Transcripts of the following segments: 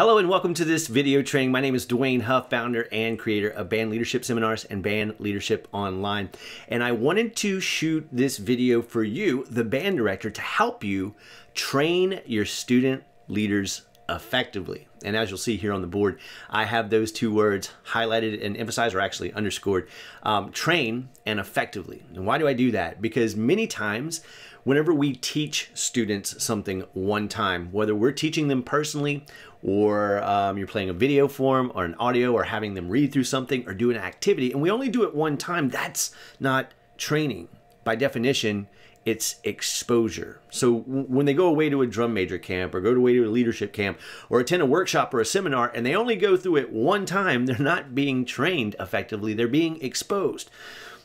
Hello and welcome to this video training. My name is Dwayne Huff, founder and creator of Band Leadership Seminars and Band Leadership Online. And I wanted to shoot this video for you, the band director, to help you train your student leaders effectively. And as you'll see here on the board, I have those two words highlighted and emphasized or actually underscored, um, train and effectively. And why do I do that? Because many times whenever we teach students something one time, whether we're teaching them personally or um, you're playing a video form or an audio or having them read through something or do an activity, and we only do it one time, that's not training. By definition, it's exposure. So when they go away to a drum major camp or go away to a leadership camp or attend a workshop or a seminar and they only go through it one time, they're not being trained effectively, they're being exposed.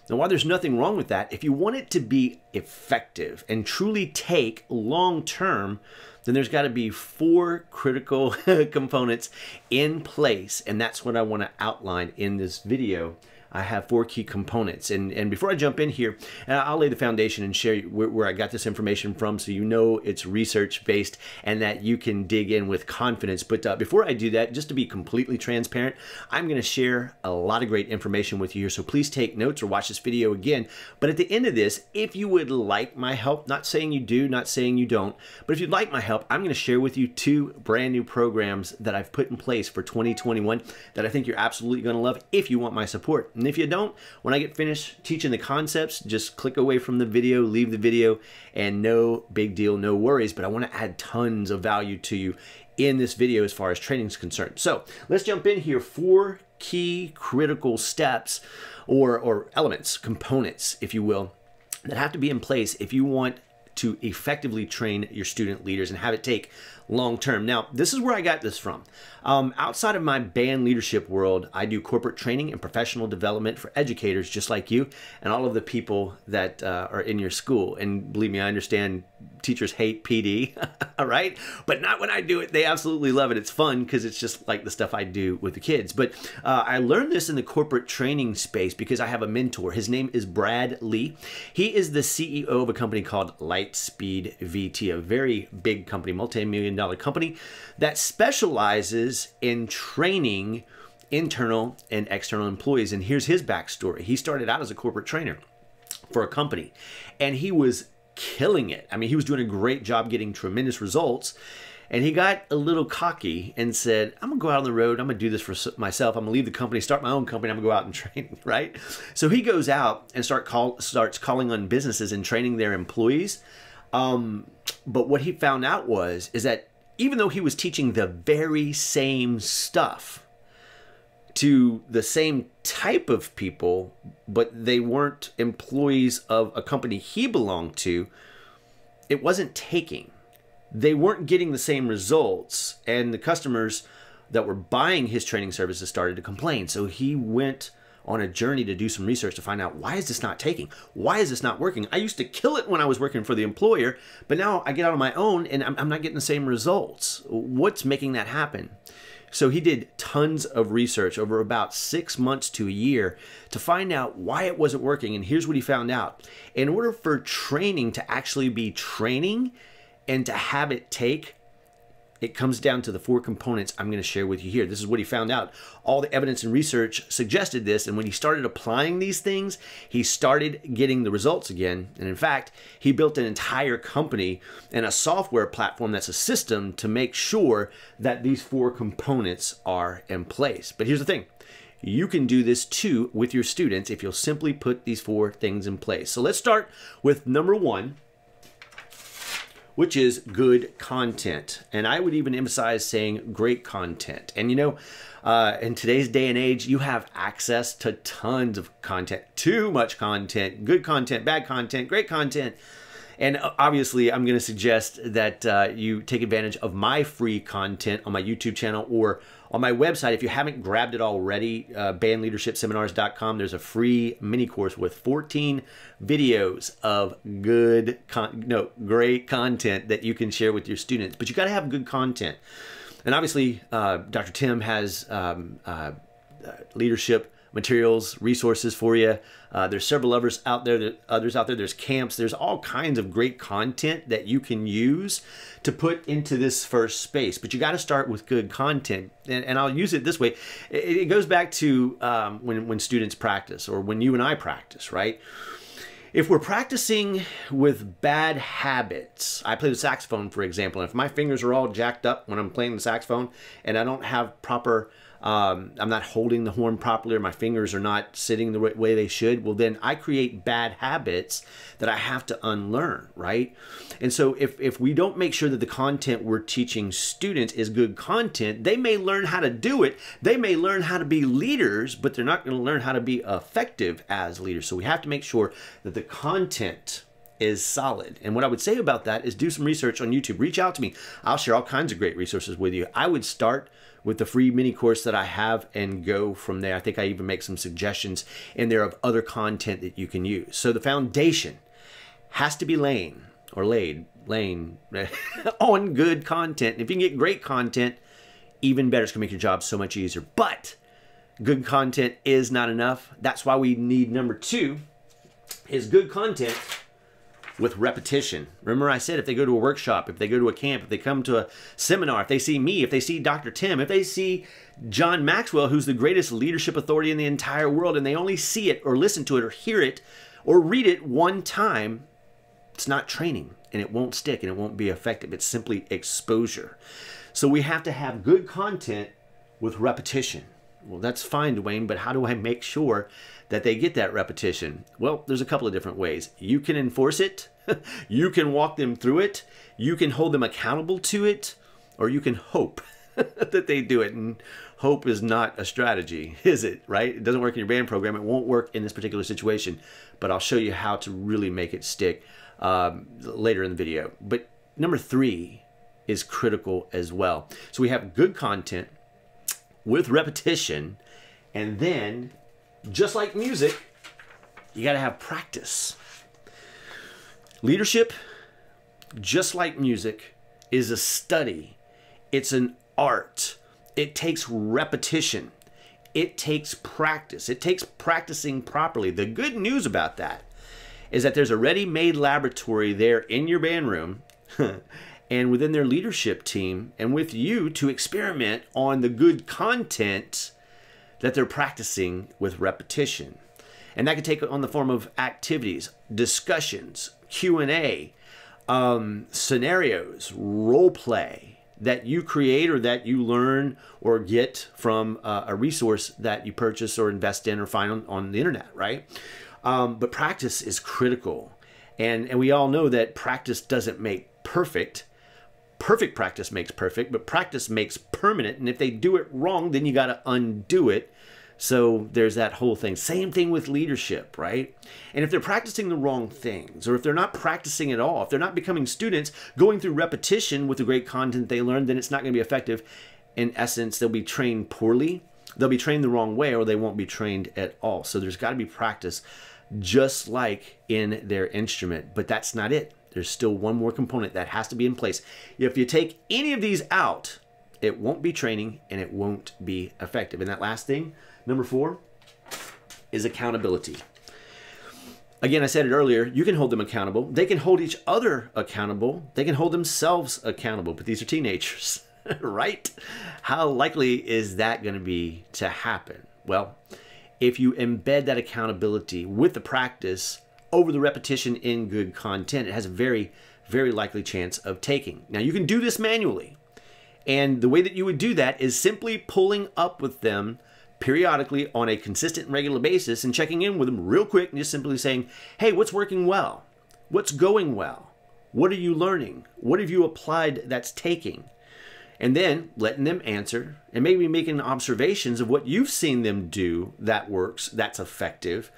Now, while there's nothing wrong with that, if you want it to be effective and truly take long term, then there's got to be four critical components in place. And that's what I want to outline in this video I have four key components. And, and before I jump in here, uh, I'll lay the foundation and share where, where I got this information from so you know it's research based and that you can dig in with confidence. But uh, before I do that, just to be completely transparent, I'm going to share a lot of great information with you here. So please take notes or watch this video again. But at the end of this, if you would like my help, not saying you do, not saying you don't, but if you'd like my help, I'm going to share with you two brand new programs that I've put in place for 2021 that I think you're absolutely going to love if you want my support. And if you don't, when I get finished teaching the concepts, just click away from the video, leave the video, and no big deal, no worries. But I want to add tons of value to you in this video as far as training is concerned. So let's jump in here. Four key critical steps or, or elements, components, if you will, that have to be in place if you want to effectively train your student leaders and have it take long term. Now, this is where I got this from. Um, outside of my band leadership world, I do corporate training and professional development for educators just like you and all of the people that uh, are in your school. And believe me, I understand teachers hate PD, all right? But not when I do it. They absolutely love it. It's fun because it's just like the stuff I do with the kids. But uh, I learned this in the corporate training space because I have a mentor. His name is Brad Lea. He is the CEO of a company called Lightspeed VT, a very big company, multi-million dollar company that specializes in training internal and external employees. And here's his backstory. He started out as a corporate trainer for a company and he was killing it. I mean, he was doing a great job getting tremendous results. And he got a little cocky and said, I'm going to go out on the road. I'm going to do this for myself. I'm going to leave the company, start my own company. I'm going to go out and train, right? So he goes out and start call, starts calling on businesses and training their employees. Um, but what he found out was, is that even though he was teaching the very same stuff, to the same type of people, but they weren't employees of a company he belonged to, it wasn't taking. They weren't getting the same results, and the customers that were buying his training services started to complain. So he went on a journey to do some research to find out why is this not taking? Why is this not working? I used to kill it when I was working for the employer, but now I get out on my own and I'm, I'm not getting the same results. What's making that happen? So he did tons of research over about six months to a year to find out why it wasn't working. And here's what he found out. In order for training to actually be training and to have it take it comes down to the four components I'm going to share with you here. This is what he found out. All the evidence and research suggested this, and when he started applying these things, he started getting the results again. And in fact, he built an entire company and a software platform that's a system to make sure that these four components are in place. But here's the thing. You can do this too with your students if you'll simply put these four things in place. So let's start with number one, which is good content. And I would even emphasize saying great content. And you know, uh, in today's day and age, you have access to tons of content, too much content, good content, bad content, great content. And uh, obviously, I'm going to suggest that uh, you take advantage of my free content on my YouTube channel or on my website. If you haven't grabbed it already, uh, bandleadershipseminars.com, there's a free mini course with 14 videos of good, no, great content that you can share with your students. But you got to have good content. And obviously, uh, Dr. Tim has um, uh, leadership materials, resources for you. Uh, there's several others out there. That, others out there. There's camps. There's all kinds of great content that you can use to put into this first space. But you got to start with good content, and, and, I'll use it this way. It, it goes back to um, when when students practice, or when you and I practice, right? If we're practicing with bad habits, I play the saxophone, for example, and if my fingers are all jacked up when I'm playing the saxophone and I don't have proper um, I'm not holding the horn properly or my fingers are not sitting the right way they should, well, then I create bad habits that I have to unlearn, right? And so if, if we don't make sure that the content we're teaching students is good content, they may learn how to do it. They may learn how to be leaders, but they're not going to learn how to be effective as leaders. So we have to make sure that the content is solid. And what I would say about that is do some research on YouTube. Reach out to me. I'll share all kinds of great resources with you. I would start with the free mini course that I have and go from there. I think I even make some suggestions in there of other content that you can use. So the foundation has to be laying or laid, laying on good content. If you can get great content, even better. It's going to make your job so much easier. But good content is not enough. That's why we need number two is good content with repetition. Remember, I said if they go to a workshop, if they go to a camp, if they come to a seminar, if they see me, if they see Dr. Tim, if they see John Maxwell, who's the greatest leadership authority in the entire world, and they only see it or listen to it or hear it or read it one time, it's not training and it won't stick and it won't be effective. It's simply exposure. So we have to have good content with repetition. Well, that's fine, Dwayne, but how do I make sure that they get that repetition? Well, there's a couple of different ways. You can enforce it, you can walk them through it, you can hold them accountable to it, or you can hope that they do it. And hope is not a strategy, is it? Right? It doesn't work in your band program. It won't work in this particular situation, but I'll show you how to really make it stick um, later in the video. But number three is critical as well. So we have good content with repetition, and then just like music, you got to have practice. Leadership, just like music, is a study, it's an art. It takes repetition, it takes practice, it takes practicing properly. The good news about that is that there's a ready made laboratory there in your band room. and within their leadership team and with you to experiment on the good content that they're practicing with repetition. And that could take on the form of activities, discussions, Q&A, um, scenarios, role play that you create or that you learn or get from uh, a resource that you purchase or invest in or find on, on the internet, right? Um, but practice is critical. And, and we all know that practice doesn't make perfect, perfect practice makes perfect, but practice makes permanent. And if they do it wrong, then you got to undo it. So there's that whole thing. Same thing with leadership, right? And if they're practicing the wrong things, or if they're not practicing at all, if they're not becoming students going through repetition with the great content they learned, then it's not going to be effective. In essence, they'll be trained poorly, they'll be trained the wrong way, or they won't be trained at all. So there's got to be practice just like in their instrument. But that's not it. There's still one more component that has to be in place. If you take any of these out, it won't be training and it won't be effective. And that last thing, number four, is accountability. Again, I said it earlier, you can hold them accountable. They can hold each other accountable. They can hold themselves accountable, but these are teenagers, right? How likely is that going to be to happen? Well, if you embed that accountability with the practice over the repetition in good content, it has a very, very likely chance of taking. Now, you can do this manually. And the way that you would do that is simply pulling up with them periodically on a consistent regular basis and checking in with them real quick and just simply saying, hey, what's working well? What's going well? What are you learning? What have you applied that's taking? And then letting them answer and maybe making observations of what you've seen them do that works, that's effective,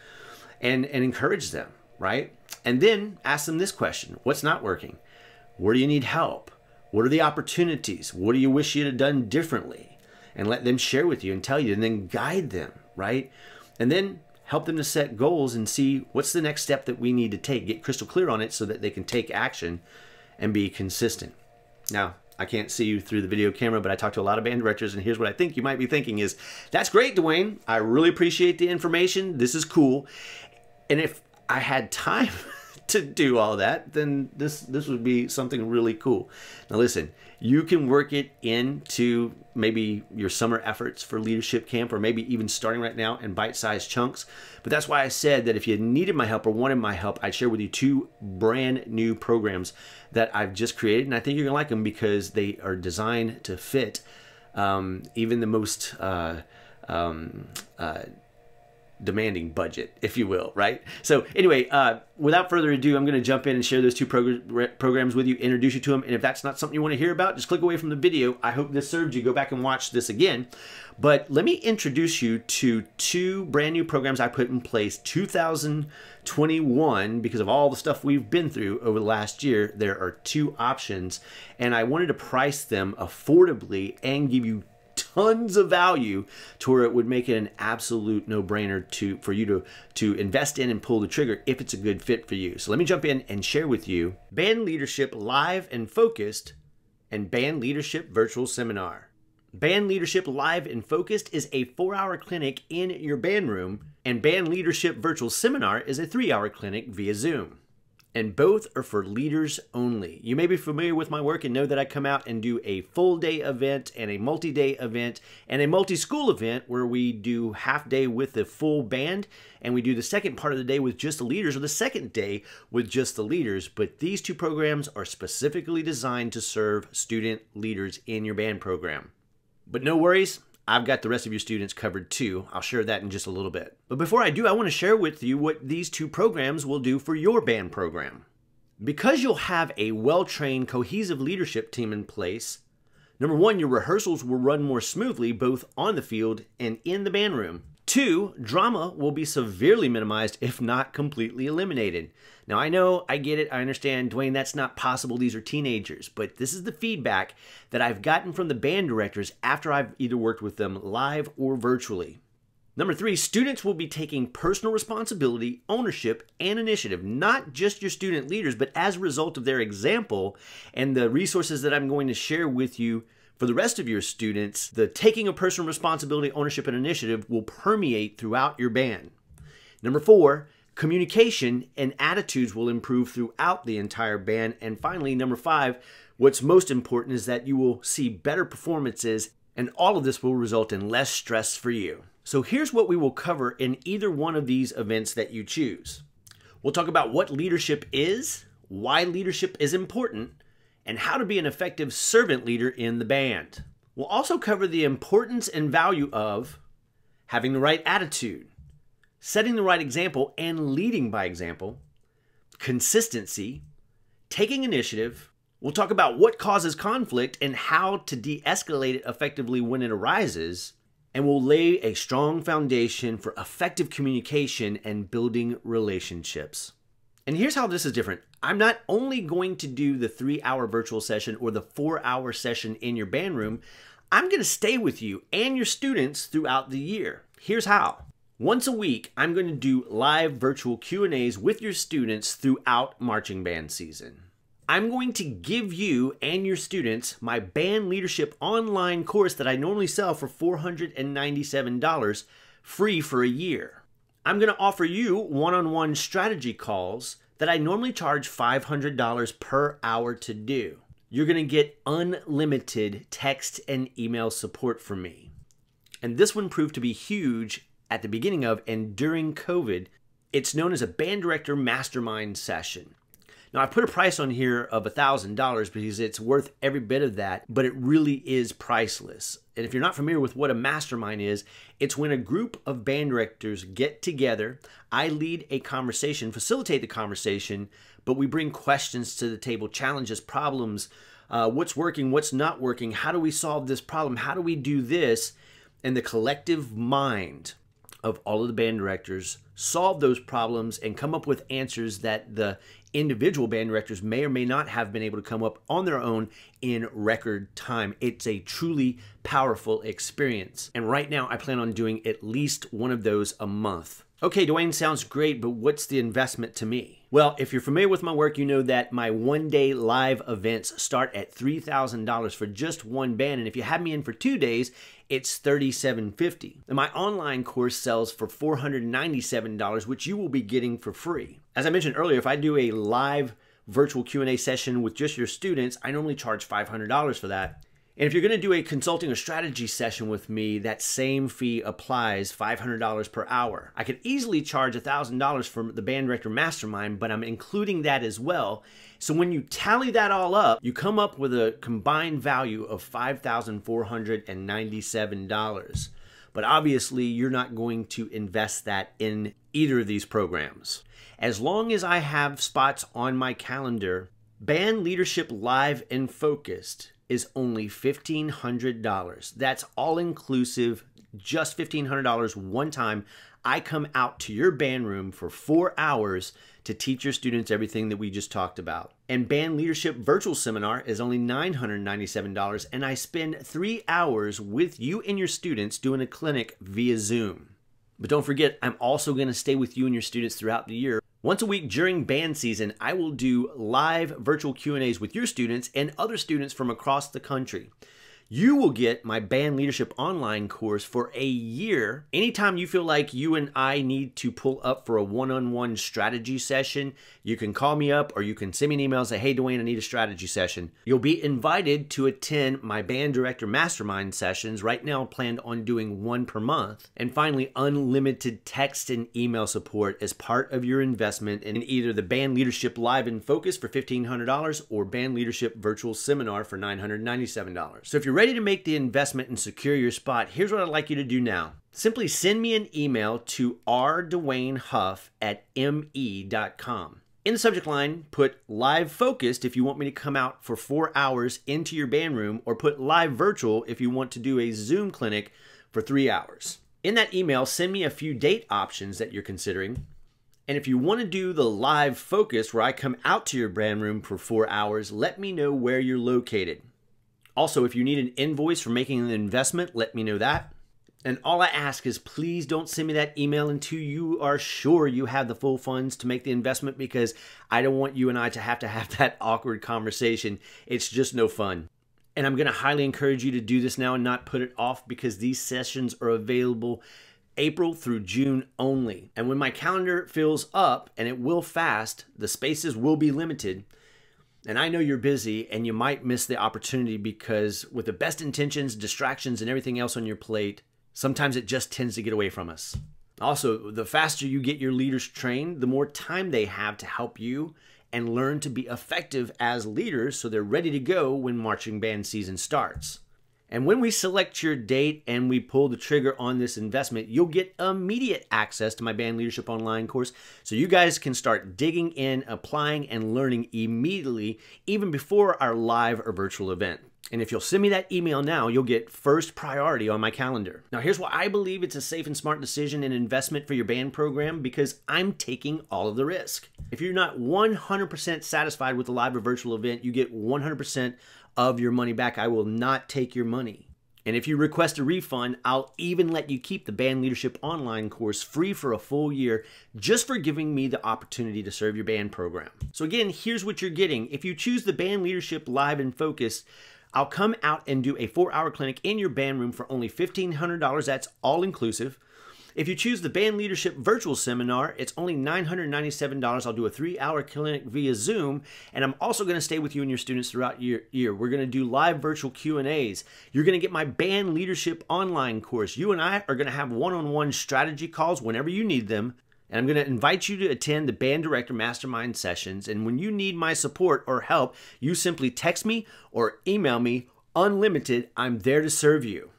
and, and encourage them right? And then ask them this question What's not working? Where do you need help? What are the opportunities? What do you wish you'd have done differently? And let them share with you and tell you, and then guide them, right? And then help them to set goals and see what's the next step that we need to take. Get crystal clear on it so that they can take action and be consistent. Now, I can't see you through the video camera, but I talk to a lot of band directors, and here's what I think you might be thinking is, that's great, Dwayne. I really appreciate the information. This is cool. And if I had time to do all that, then this this would be something really cool. Now listen, you can work it into maybe your summer efforts for leadership camp or maybe even starting right now in bite-sized chunks. But that's why I said that if you needed my help or wanted my help, I'd share with you two brand new programs that I've just created. And I think you're gonna like them because they are designed to fit um, even the most uh, um, uh, demanding budget, if you will, right? So anyway, uh, without further ado, I'm going to jump in and share those two prog programs with you, introduce you to them. And if that's not something you want to hear about, just click away from the video. I hope this served you. Go back and watch this again. But let me introduce you to two brand new programs I put in place 2021 because of all the stuff we've been through over the last year. There are two options, and I wanted to price them affordably and give you tons of value to where it would make it an absolute no-brainer to for you to to invest in and pull the trigger if it's a good fit for you. So let me jump in and share with you Band Leadership Live and Focused and Band Leadership Virtual Seminar. Band Leadership Live and Focused is a four hour clinic in your band room, and Band Leadership Virtual Seminar is a three hour clinic via Zoom and both are for leaders only. You may be familiar with my work and know that I come out and do a full day event and a multi day event and a multi school event where we do half day with the full band and we do the second part of the day with just the leaders or the second day with just the leaders. But these two programs are specifically designed to serve student leaders in your band program. But no worries, I've got the rest of your students covered too. I'll share that in just a little bit. But before I do, I want to share with you what these two programs will do for your band program. Because you'll have a well-trained, cohesive leadership team in place, number one, your rehearsals will run more smoothly both on the field and in the band room. Two, drama will be severely minimized, if not completely eliminated. Now, I know, I get it, I understand, Dwayne, that's not possible. These are teenagers. But this is the feedback that I've gotten from the band directors after I've either worked with them live or virtually. Number three, students will be taking personal responsibility, ownership, and initiative, not just your student leaders, but as a result of their example and the resources that I'm going to share with you for the rest of your students, the taking of personal responsibility, ownership, and initiative will permeate throughout your band. Number four, communication and attitudes will improve throughout the entire band. And finally, number five, what's most important is that you will see better performances, and all of this will result in less stress for you. So here's what we will cover in either one of these events that you choose. We'll talk about what leadership is, why leadership is important, and how to be an effective servant leader in the band. We'll also cover the importance and value of having the right attitude, setting the right example and leading by example, consistency, taking initiative. We'll talk about what causes conflict and how to de escalate it effectively when it arises. And we'll lay a strong foundation for effective communication and building relationships. And here's how this is different. I'm not only going to do the three hour virtual session or the four hour session in your band room, I'm going to stay with you and your students throughout the year. Here's how. Once a week, I'm going to do live virtual Q&As with your students throughout marching band season. I'm going to give you and your students my band leadership online course that I normally sell for $497 free for a year. I'm going to offer you one on one strategy calls that I normally charge $500 per hour to do. You're going to get unlimited text and email support from me. And this one proved to be huge at the beginning of and during COVID. It's known as a band director mastermind session. Now, I put a price on here of $1,000 because it's worth every bit of that, but it really is priceless. And if you're not familiar with what a mastermind is, it's when a group of band directors get together. I lead a conversation, facilitate the conversation, but we bring questions to the table, challenges, problems, uh, what's working, what's not working, how do we solve this problem, how do we do this, and the collective mind of all of the band directors solve those problems and come up with answers that the individual band directors may or may not have been able to come up on their own in record time. It's a truly powerful experience. And right now, I plan on doing at least one of those a month. Okay, Dwayne sounds great, but what's the investment to me? Well, if you're familiar with my work, you know that my one day live events start at $3,000 for just one band. And if you have me in for two days, it's $37.50. And my online course sells for $497, which you will be getting for free. As I mentioned earlier, if I do a live virtual Q&A session with just your students, I normally charge $500 for that. And if you're going to do a consulting or strategy session with me, that same fee applies $500 per hour. I could easily charge $1,000 for the Band Director Mastermind, but I'm including that as well. So when you tally that all up, you come up with a combined value of $5,497. But obviously, you're not going to invest that in either of these programs. As long as I have spots on my calendar, Band Leadership Live and Focused is only $1,500. That's all inclusive, just $1,500 one time. I come out to your band room for four hours to teach your students everything that we just talked about. And Band Leadership Virtual Seminar is only $997, and I spend three hours with you and your students doing a clinic via Zoom. But don't forget, I'm also going to stay with you and your students throughout the year once a week during band season, I will do live virtual Q&As with your students and other students from across the country. You will get my band leadership online course for a year. Anytime you feel like you and I need to pull up for a one on one strategy session, you can call me up or you can send me an email and say, Hey, Dwayne, I need a strategy session. You'll be invited to attend my band director mastermind sessions. Right now, planned on doing one per month. And finally, unlimited text and email support as part of your investment in either the band leadership live in focus for $1,500 or band leadership virtual seminar for $997. So if you're ready to make the investment and secure your spot, here's what I'd like you to do now. Simply send me an email to rdwaynehuff at me.com. In the subject line, put live focused if you want me to come out for four hours into your band room, or put live virtual if you want to do a Zoom clinic for three hours. In that email, send me a few date options that you're considering. And if you want to do the live focus where I come out to your band room for four hours, let me know where you're located. Also, if you need an invoice for making an investment, let me know that. And all I ask is please don't send me that email until you are sure you have the full funds to make the investment because I don't want you and I to have to have that awkward conversation. It's just no fun. And I'm going to highly encourage you to do this now and not put it off because these sessions are available April through June only. And when my calendar fills up, and it will fast, the spaces will be limited. And I know you're busy and you might miss the opportunity because, with the best intentions, distractions, and everything else on your plate, sometimes it just tends to get away from us. Also, the faster you get your leaders trained, the more time they have to help you and learn to be effective as leaders so they're ready to go when marching band season starts. And when we select your date and we pull the trigger on this investment, you'll get immediate access to my Band Leadership Online course so you guys can start digging in, applying, and learning immediately, even before our live or virtual event. And if you'll send me that email now, you'll get first priority on my calendar. Now, here's why I believe it's a safe and smart decision and investment for your band program because I'm taking all of the risk. If you're not 100% satisfied with the live or virtual event, you get 100% of your money back. I will not take your money. And if you request a refund, I'll even let you keep the Band Leadership Online course free for a full year just for giving me the opportunity to serve your band program. So, again, here's what you're getting. If you choose the Band Leadership Live and Focus, I'll come out and do a four hour clinic in your band room for only $1,500. That's all inclusive. If you choose the Band Leadership Virtual Seminar, it's only $997. I'll do a three hour clinic via Zoom, and I'm also going to stay with you and your students throughout your year. We're going to do live virtual Q&As. You're going to get my Band Leadership online course. You and I are going to have one-on-one strategy calls whenever you need them. And I'm going to invite you to attend the Band Director Mastermind sessions. And when you need my support or help, you simply text me or email me unlimited. I'm there to serve you.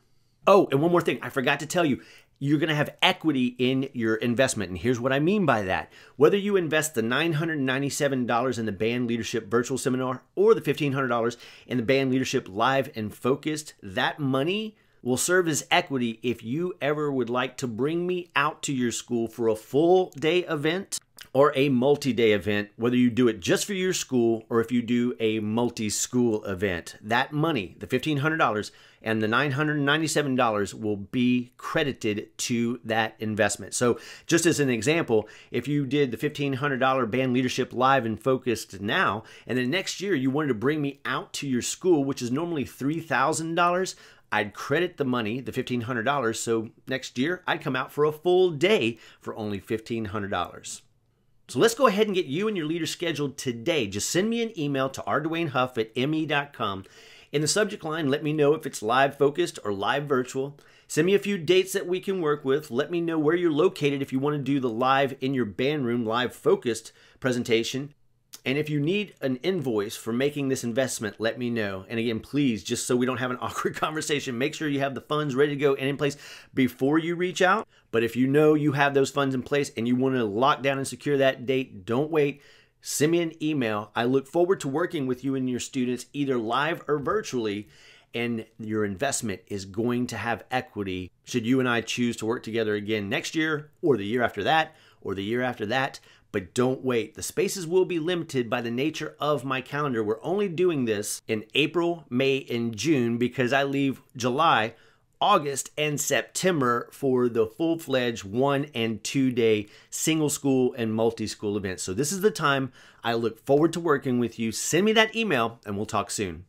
Oh, and one more thing I forgot to tell you you're going to have equity in your investment. And here's what I mean by that. Whether you invest the $997 in the Band Leadership Virtual Seminar or the $1,500 in the Band Leadership Live and Focused, that money will serve as equity if you ever would like to bring me out to your school for a full day event or a multi day event, whether you do it just for your school or if you do a multi school event. That money, the $1,500, and the $997 will be credited to that investment. So, just as an example, if you did the $1,500 band leadership live and focused now, and then next year you wanted to bring me out to your school, which is normally $3,000, I'd credit the money, the $1,500. So next year, I'd come out for a full day for only $1,500. So let's go ahead and get you and your leader scheduled today. Just send me an email to rdwaynehuff at me.com. In the subject line, let me know if it's live focused or live virtual. Send me a few dates that we can work with. Let me know where you're located if you want to do the live in your band room, live focused presentation. And if you need an invoice for making this investment, let me know. And again, please, just so we don't have an awkward conversation, make sure you have the funds ready to go and in place before you reach out. But if you know you have those funds in place and you want to lock down and secure that date, don't wait. Send me an email. I look forward to working with you and your students either live or virtually. And your investment is going to have equity should you and I choose to work together again next year or the year after that or the year after that. But don't wait. The spaces will be limited by the nature of my calendar. We're only doing this in April, May, and June because I leave July, August, and September for the full fledged one and two day single school and multi school events. So this is the time I look forward to working with you. Send me that email and we'll talk soon.